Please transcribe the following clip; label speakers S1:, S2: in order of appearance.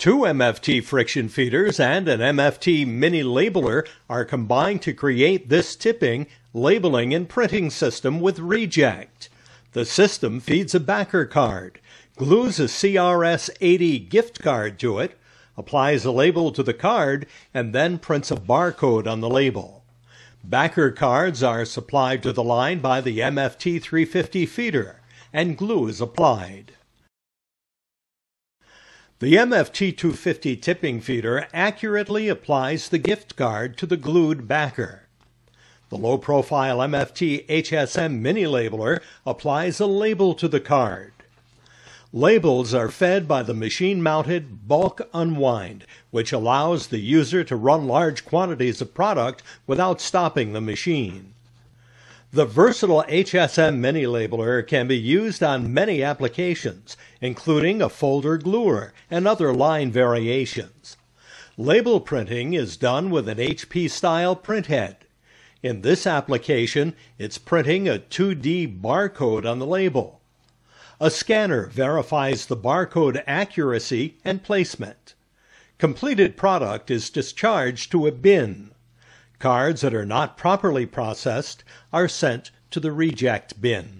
S1: Two MFT friction feeders and an MFT mini labeler are combined to create this tipping, labeling, and printing system with Reject. The system feeds a backer card, glues a CRS 80 gift card to it, applies a label to the card, and then prints a barcode on the label. Backer cards are supplied to the line by the MFT 350 feeder, and glue is applied. The MFT250 tipping feeder accurately applies the gift card to the glued backer. The low-profile MFT HSM mini labeler applies a label to the card. Labels are fed by the machine-mounted bulk unwind, which allows the user to run large quantities of product without stopping the machine. The versatile HSM mini labeler can be used on many applications, including a folder gluer and other line variations. Label printing is done with an HP style printhead. In this application, it's printing a 2D barcode on the label. A scanner verifies the barcode accuracy and placement. Completed product is discharged to a bin. Cards that are not properly processed are sent to the reject bin.